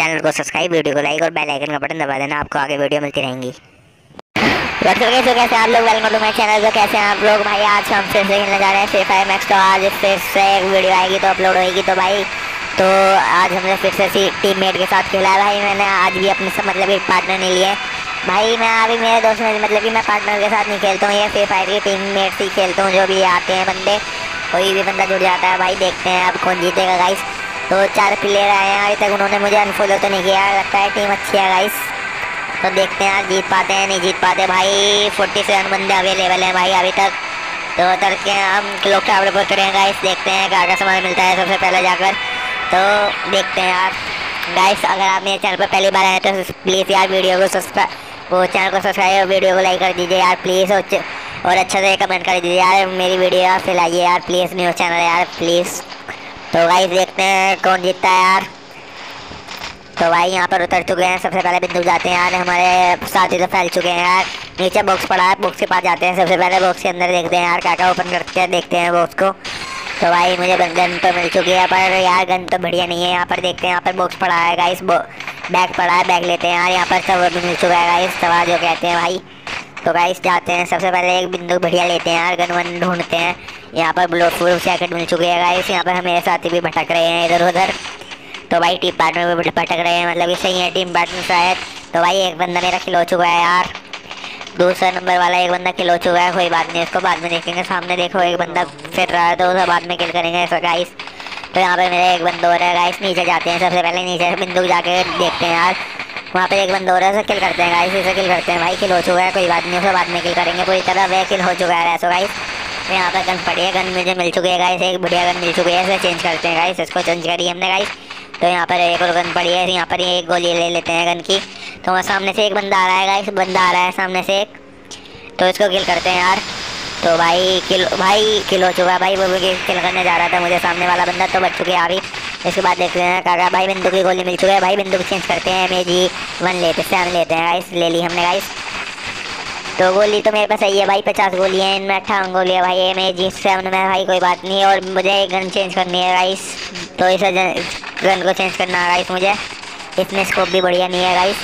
Channel को subscribe, video को like और बेल आइकन का बटन दबा देना, आपको आगे वीडियो मिलती रहेंगी। कैसे कैसे आप लोग? वेलकम टू माई चैनल तो कैसे हैं आप लोग? भाई, आज हम फिर से खेलने जा रहे हैं फ्री फायर मैक्स तो आज फिर से एक वीडियो आएगी तो अपलोड होएगी तो भाई। तो आज हमने फिर से टीम मेट के साथ खेला है भाई। मैंने आज भी अपने से मतलब एक पार्टनर नहीं लिए। भाई, मैं अभी, मेरे दोस्त में मतलब कि मैं पार्टनर के साथ नहीं खेलता हूँ। ये फ्री फायर की टीम मेट से खेलता हूँ, जो भी आते हैं बंदे। कोई भी बंदा जुड़ जाता है भाई, देखते हैं अब कौन जीतेगा गाइस तो चार प्लेयर आए हैं, अभी तक उन्होंने मुझे अनफॉलो तो नहीं किया। लगता है टीम अच्छी है गाइस तो देखते हैं, आज जीत पाते हैं, नहीं जीत पाते। भाई फोर्टी सेवन बंदे अवेलेबल हैं भाई अभी तक। तो उतर के हम क्लोक टावर पर उतरे हैं गाइस देखते हैं क्या क्या सामान मिलता है सबसे पहले जाकर। तो देखते हैं यार। गाइस अगर आप मेरे चैनल पर पहली बार आए तो प्लीज़ यार वीडियो को सब्सक्राइब वो चैनल को सब्सक्राइब और वीडियो को लाइक कर दीजिए यार प्लीज़ और अच्छा से कमेंट कर दीजिए यार, मेरी वीडियो यार फैलाइए यार प्लीज़ न्यूज़ चैनल यार प्लीज़ तो भाई देखते हैं कौन जीतता है यार। तो भाई यहाँ पर उतर चुके हैं, सबसे पहले बिंदु जाते हैं यार, हमारे साथी तो फैल चुके हैं यार। नीचे बॉक्स पड़ा है बॉक्स के पास जाते हैं, सबसे पहले बॉक्स के अंदर देखते हैं यार क्या ओपन करते हैं, देखते हैं बॉक्स को। तो भाई मुझे गन तो मिल चुकी है पर, यार गन तो बढ़िया नहीं है, यहाँ पर देखते हैं, यहाँ पर बॉक्स पड़ा है गाइस बैग पड़ा है बैग लेते हैं यार, यहाँ पर सब मिल चुका है गाइस सवाल जो कहते हैं भाई। तो गाइस जाते हैं? सबसे पहले एक बिंदु बढ़िया लेते हैं यार, गन वन ढूंढते हैं। यहाँ पर ब्लो फुल जैकेट मिल चुकी है गाइस यहाँ पर हमें साथी भी भटक रहे हैं इधर उधर। तो भाई टीम पार्टनर भी भटक रहे हैं मतलब कि सही है टीम पार्टनर शायद। तो भाई, एक बंदा मेरा खिलो चुका है यार। दूसरा नंबर वाला एक बंदा हो चुका है, कोई बात नहीं उसको बाद में देखेंगे, सामने देखो, एक बंदा फिर रहा है तो उसे बाद में किल करेंगे ऐसा गाइस तो यहाँ पर मेरा एक बंदा हो रहा है गाइस नीचे जाते हैं, सबसे पहले नीचे बिंदु जाके देखते हैं यार। वहाँ पे एक बंदा हो किल करते हैं गाइस इसे किल करते हैं, भाई किल हो चुका है, कोई बात नहीं उसे बाद में किल करेंगे, पूरी तरह वह किल हो चुका है ऐसा गाइस तो यहाँ पर गन पड़ी है गन मुझे मिल चुकी है गाइस एक बढ़िया गन मिल चुकी है, इसे चेंज करते हैं गाइस इसको चेंज करिए हमने गाइस तो यहाँ पर एक और गन पड़ी है, यहाँ पर एक गोली ले लेते हैं गन की तो वहाँ सामने से एक बंदा आ रहा है गाइस बंदा आ रहा है सामने से एक तो इसको किल करते हैं यार तो भाई किल भाई किल हो चुका है, भाई, वो भी किल करने जा रहा था, मुझे सामने वाला बंदा तो बच चुके अभी इसके बाद देखते हैं, काका, भाई बिंदु की गोली मिल चुकी है। भाई बिंदु को चेंज करते हैं एम जी वन लेते सेवन लेते हैं गाइस ले ली हमने गाइस तो गोली तो मेरे पास सही है, भाई, पचास गोली है, इनमें अट्ठावन गोली है, भाई एम जी सेवन में, भाई, कोई बात नहीं, और मुझे एक गन चेंज करनी है गाइस तो इस गन को चेंज करना है गाइस मुझे। इसमें स्कोप भी बढ़िया नहीं है गाइस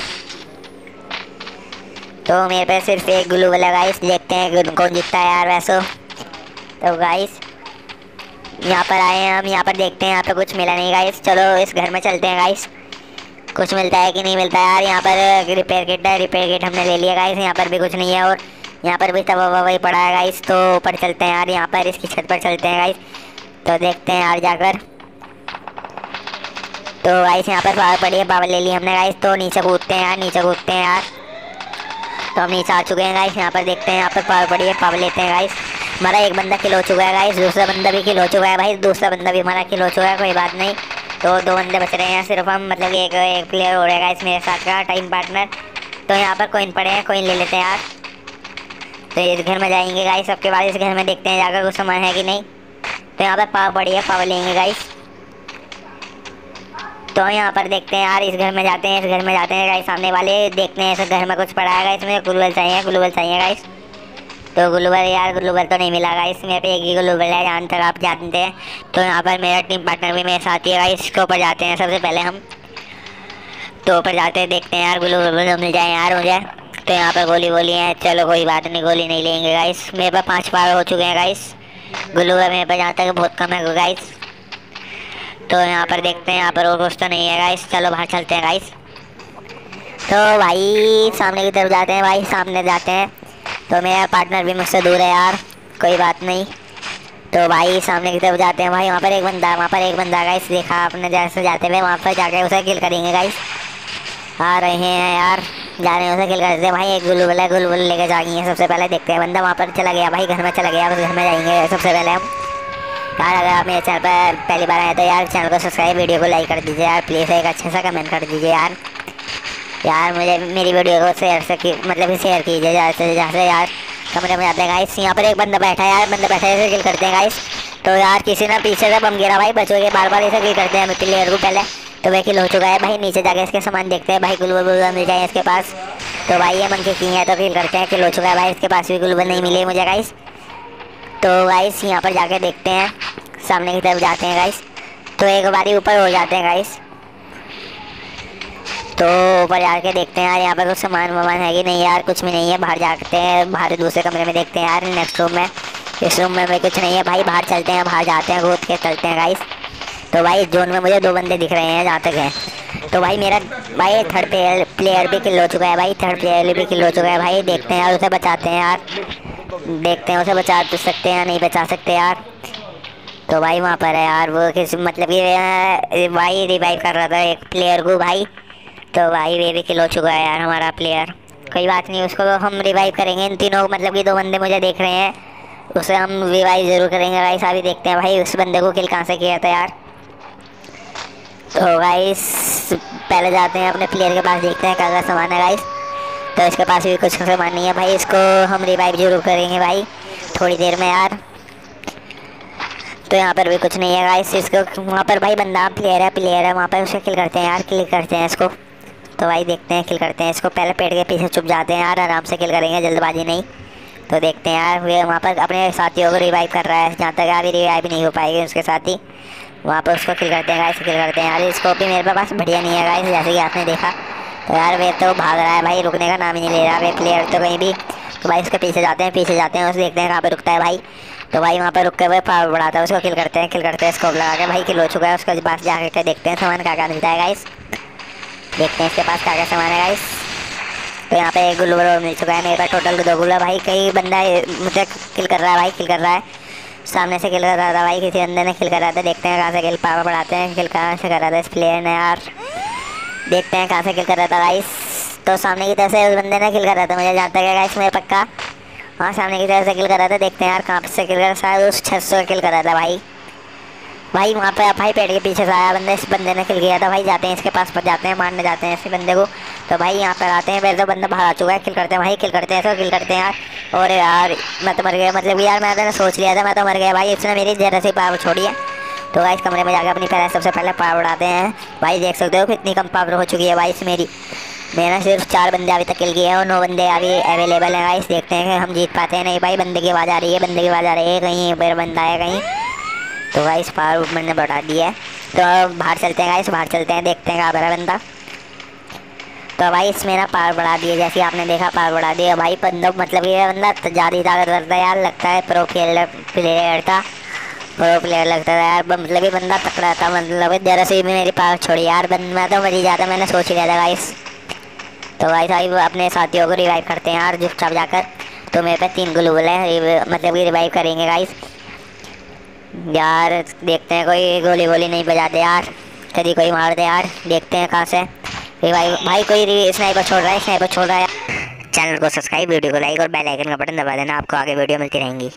तो मेरे पास सिर्फ़ एक ग्लू वाला गाइस देखते हैं, कौन जीतता है यार, वैसो। तो गाइस यहाँ पर आए हैं, हम यहाँ पर देखते हैं, यहाँ पर कुछ मिला नहीं गाइस चलो, इस घर में चलते हैं गाइस कुछ मिलता है कि नहीं मिलता है यार? यहाँ पर रिपेयर किट है रिपेयर किट हमने ले लिया गाइस यहाँ पर भी कुछ नहीं है और यहाँ पर भी तवा वही पड़ा है गाइस तो ऊपर चलते हैं यार, यहाँ पर इसकी छत पर चलते हैं गाइस तो देखते हैं यार जाकर। तो गाइस यहाँ पर पावर पड़ी है पावर ले ली हमने गाइस तो नीचे कूदते हैं यार, नीचे कूदते हैं यार। तो हम नीचे आ चुके हैं गाइस यहाँ पर देखते हैं, यहाँ पर पावर पड़ी है पावर लेते हैं गाइस हमारा एक बंदा किल हो चुका है गाइस दूसरा बंदा भी किल हो चुका है भाई, दूसरा बंदा भी हमारा किल हो चुका है, कोई बात नहीं। तो दो बंदे बच रहे हैं, सिर्फ़ हम मतलब एक एक प्लेयर हो रहेगा इस मेरे साथ का टाइम पार्टनर तो यहाँ पर कोइन पड़े हैं कोइन ले लेते हैं यार। तो इस घर में जाएँगे गाइस सबके बाद इस घर में देखते हैं जाकर कुछ सामान है कि नहीं। तो यहाँ पर पाव पड़ी है, पाव लेंगे गाइस तो यहाँ पर देखते हैं यार, इस घर में जाते हैं, इस घर में जाते हैं गाइस सामने वाले, देखते हैं इस घर में कुछ पड़ा है गाइस मुझे ग्लूबल चाहिए ग्लूबल चाहिए गाइस तो ग्लूबल यार ग्लूबल तो नहीं मिला गाइस मेरे पे एक ही ग्लूबल है जहाँ तक आप जानते हैं। तो यहाँ पर मेरा टीम पार्टनर भी मेरे साथ ही है गाइस इसके ऊपर जाते हैं सबसे पहले हम। तो ऊपर जाते हैं, देखते हैं यार ग्लूबल तो मिल जाए यार मुझे। तो यहाँ पर गोली बोली है, चलो कोई बात नहीं, गोली नहीं लेंगे गाइस मेरे पास पाँच पार हो चुके हैं गाइस ग्लूबल मेरे पास जहाँ तक बहुत कम है गाइस तो यहाँ पर देखते हैं, यहाँ पर और कुछ तो नहीं है गाइस चलो बाहर चलते हैं गाइस तो भाई, सामने की तरफ़ जाते हैं भाई, सामने जाते हैं। तो मेरा पार्टनर भी मुझसे दूर है यार, कोई बात नहीं। तो भाई, सामने की तरफ़ जाते हैं भाई, वहाँ पर एक बंदा, वहाँ पर एक बंदा गाइस देखा आपने, जैसे जाते हुए वहाँ पर जाके उसे किल करेंगे गाइस आ रहे हैं यार, जा रहे हैं उसे किल करते हैं भाई, एक गुल्लू वाला गुल्लू लेके जाएँगे, सबसे पहले देखते हैं, बंदा वहाँ पर चला गया, भाई, घर में चला गया घर में जाएँगे, सबसे पहले हम। यार, अगर आप मेरे चैनल पर पहली बार आए तो यार, चैनल को सब्सक्राइब वीडियो को लाइक कर दीजिए यार प्लीज़ एक अच्छे सा कमेंट कर दीजिए यार। यार मुझे मेरी वीडियो को शेयर से की, मतलब शेयर कीजिए ज़्यादा से से यार कमरे में जाते हैं गाइस यहाँ पर एक बंदा बैठा है यार बंदा बैठा है किल करते हैं गाइस तो यार किसी ने पीछे से बम गिरा भाई बचो के बार बार इसे किल करते हैं प्लेयर को पहले तो वह किल हो चुका है। भाई नीचे जाके इसके सामान देखते हैं भाई गुलबल मिल जाए इसके पास। तो भाई ये मंकी की है तो किल करते हैं किल हो चुका है भाई इसके पास भी गुलबल नहीं मिले मुझे गाइस तो गाइस यहाँ पर जाके देखते हैं सामने की तरफ़ जाते हैं गाइस तो एक बारी ऊपर हो जाते हैं गाइस तो ऊपर जाके देखते हैं यार, यहाँ पर कुछ सामान वामान है कि नहीं यार, कुछ भी नहीं है, बाहर जाते हैं, बाहर दूसरे कमरे में देखते हैं यार नेक्स्ट रूम में। इस रूम में भी कुछ नहीं है भाई, बाहर चलते हैं, बाहर जाते हैं कूद के चलते हैं गाइस तो भाई इस जोन में मुझे दो बंदे दिख रहे हैं जहाँ तक है। तो भाई मेरा, भाई थर्ड प्लेयर प्लेयर भी किल हो चुका है भाई थर्ड प्लेयर भी किल हो चुका है भाई। देखते हैं यार, उसे बचाते हैं यार। देखते हैं उसे बचा तो सकते हैं नहीं बचा सकते यार। तो भाई वहाँ पर है यार, वो किस मतलब कि भाई रिवाइव कर रहा था एक प्लेयर को भाई। तो भाई वे भी किल हो चुका है यार हमारा प्लेयर कोई बात नहीं, उसको हम रिवाइव करेंगे। इन तीनों मतलब कि दो बंदे मुझे देख रहे हैं, उसे हम रिवाइव ज़रूर करेंगे। भाई अभी देखते हैं, भाई उस बंदे को किल कहाँ से किया था यार। तो गाइस पहले जाते हैं, अपने प्लेयर के पास देखते हैं क्या सामान है गाइस तो इसके पास भी कुछ सामान नहीं है। भाई इसको हम रिवाइव ज़रूर करेंगे भाई, थोड़ी देर में यार। तो यहाँ पर भी कुछ नहीं है गाइस इसको, वहाँ पर भाई बंदा प्लेयर है प्लेयर है, वहाँ पर उसे किल करते हैं यार किल करते हैं इसको। तो भाई देखते हैं किल करते हैं। इसको पहले पेड़ के पीछे चुप जाते हैं यार, आराम से किल करेंगे, जल्दबाजी नहीं। तो देखते हैं यार वे वहाँ पर अपने साथियों को रिवाइव कर रहा है। जहाँ तक अभी रिवाइव नहीं हो पाएगी उसके साथ ही। वहाँ पर उसको किल करते हैं गाइस किल करते हैं। यार स्कोप भी मेरे पास बढ़िया नहीं है गाइस जैसे कि आपने देखा। तो यार वे तो भाग रहा है भाई, रुकने का नाम ही नहीं ले रहा। वे प्लेयर तो कहीं भी। तो भाई उसके पीछे जाते हैं, पीछे जाते हैं, उसे देखते हैं कहाँ पर रुकता है भाई। तो भाई वहाँ पर रुक के हुए पावर बढ़ाता है, उसको किल करते हैं किल करते हैं स्कोप लगा के। भाई किल हो चुका है, उसके पास जाकर देखते हैं सामान क्या क्या मिलता है गाइस देखते हैं इसके पास क्या क्या सामान है गाइस तो यहाँ पे एक गुल्लू मिल चुका है मेरे पास टोटल दो गुल्ला भाई कई बंदा मुझे किल कर रहा है भाई किल कर रहा है सामने से किल कर रहा था भाई किसी बंदे ने किल कर रहा था देखते हैं कहाँ से किल पावर बढ़ाते हैं किल कहाँ से कर रहा था इस प्लेयर ने यार देखते हैं कहाँ से किल कर रहा था भाई तो सामने की तरफ़ से उस बंदे ने किल कर रहा था मुझे जानता है गाइस मेरे पक्का हाँ सामने की तरफ़ से किल कर रहा था देखते हैं यार कहाँ से किल कर रहा शायद उस छत से किल कर रहा था भाई भाई, वहाँ पे भाई पेड़ के पीछे से आया बंदे, इस बंदे ने किल किया था। भाई, जाते हैं इसके पास, पर जाते हैं, मारने जाते हैं इस बंदे को। तो भाई, यहाँ पर आते हैं पहले तो बंदा बाहर आ चुका है किल करते हैं। भाई किल करते हैं, ऐसा किल करते हैं यार। और यार, मैं तो मर गया मतलब यार मैं तो सोच लिया था, मैं तो मर गया। भाई, इसने मेरी जरा से पावर छोड़ी है तो भाई कमरे में जाकर अपनी पहले सबसे पहले पावर उड़ाते हैं। भाई, देख सकते हो कितनी कम पावर हो चुकी है भाई इस मेरी। मैंने सिर्फ़ चार बंदे अभी तक किल किए हैं और नौ बंदे अभी अवेलेबल हैं भाई देखते हैं हम जीत पाते हैं नहीं। भाई, बंदे की आवाज़ आ रही है, बंदे की आवाज़ आ रही है, कहीं मेरा बंदा है, कहीं। तो भाई इस पावर मैंने बढ़ा दिया है। तो बाहर चलते हैं गाइस बाहर चलते हैं, देखते हैं कहाँ पर है बंदा। तो भाई इसमें ना पावर बढ़ा दिया जैसे आपने देखा पावर बढ़ा दिया। भाई बंदों मतलब ये बंदा ज़्यादा ताकतवर था यार, लगता है प्रो प्लेयर प्लेयर था। प्रो प्लेयर लगता था यार मतलब ये बंदा तकड़ा था मतलब जरा से भी मेरी पावर छोड़ी यार बंद मैं तो मरी जाता, मैंने सोच लिया था गाइस तो भाई भाई अपने साथियों को रिवाइव करते हैं यार सब जाकर। तो मेरे पे तीन ग्लूबल है मतलब कि रिवाइव करेंगे गाइस यार, देखते हैं, कोई गोली गोली नहीं बजाते यार। कभी कोई मार दे यार, देखते हैं कहाँ से। भाई भाई, कोई स्नाइपर छोड़ रहा है स्नाइपर छोड़ रहा है चैनल को सब्सक्राइब वीडियो को लाइक और बेल आइकन का बटन दबा देना, आपको आगे वीडियो मिलती रहेंगी।